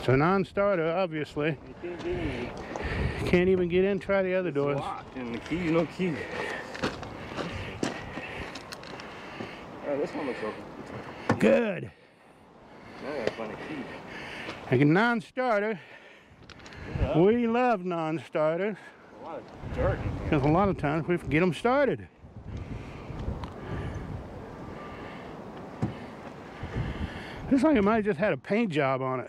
It's a non-starter, obviously. You can't get in. Can't even get in, try the other It's doors. locked and the key, no key. Oh, this one looks open. Good. Now I gotta find a key. Like a non-starter. Yeah, We love non-starters a lot of dirt because a lot of times we get them started. Looks like it might have just had a paint job on it.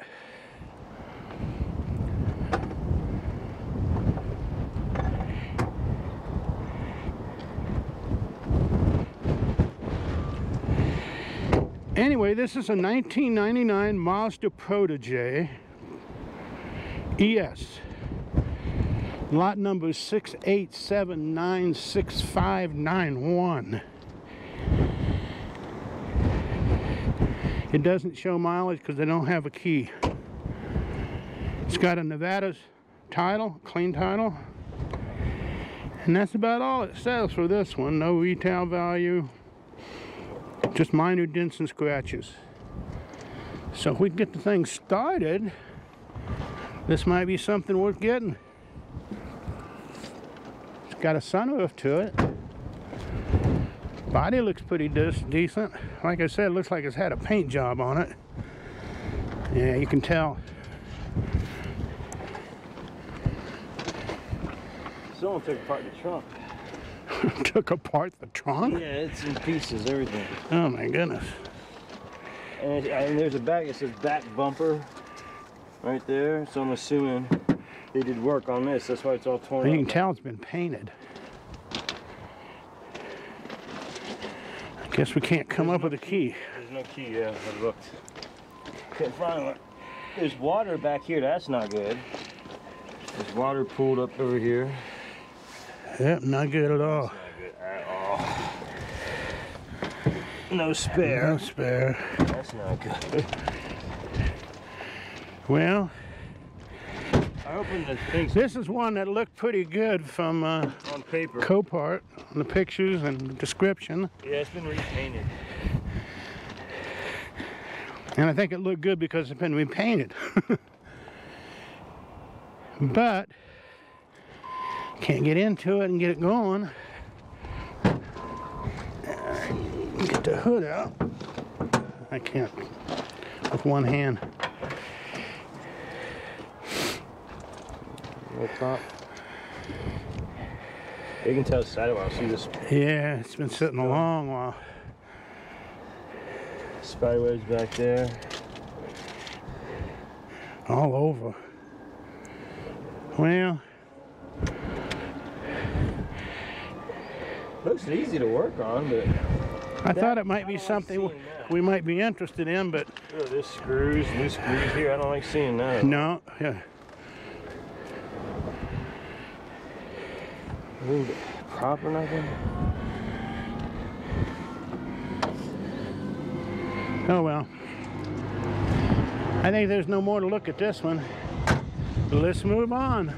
Anyway, this is a 1999 Mazda Protege ES. Lot number is 687965991. It doesn't show mileage because they don't have a key. It's got a Nevada's title, clean title. And that's about all it says for this one. No retail value. Just minor dents and scratches. So if we can get the thing started, this might be something worth getting. It's got a sunroof to it. Body looks pretty decent. Like I said, looks like it's had a paint job on it. Yeah, you can tell. Someone took apart the trunk. Took apart the trunk. Yeah, it's in pieces, everything. Oh my goodness. And, uh, and there's a back, it says back bumper right there. So I'm assuming they did work on this. That's why it's all torn You up. can tell it's been painted. I guess we can't come up with a key. There's no key, yeah, I looked. Couldn't find one. There's water back here, that's not good. There's water pooled up over here. Yep, not good at all. Not good at all. No spare. No spare. That's not good. Well, I opened the things this is one that looked pretty good from uh, on paper. Copart on the pictures and description. Yeah, it's been repainted. And I think it looked good because it's been repainted. but can't get into it and get it going. Get the hood out. I can't with one hand. No top. You can tell it's sidewall. See this Yeah, it's been sitting a long while. spiderwebs back there. All over. Well, Looks easy to work on, but I thought it might be don't like something we might be interested in, but oh, there's screws, loose screws here. I don't like seeing that. no. Yeah. Anything Prop or nothing? Oh well. I think there's no more to look at this one. Let's move on.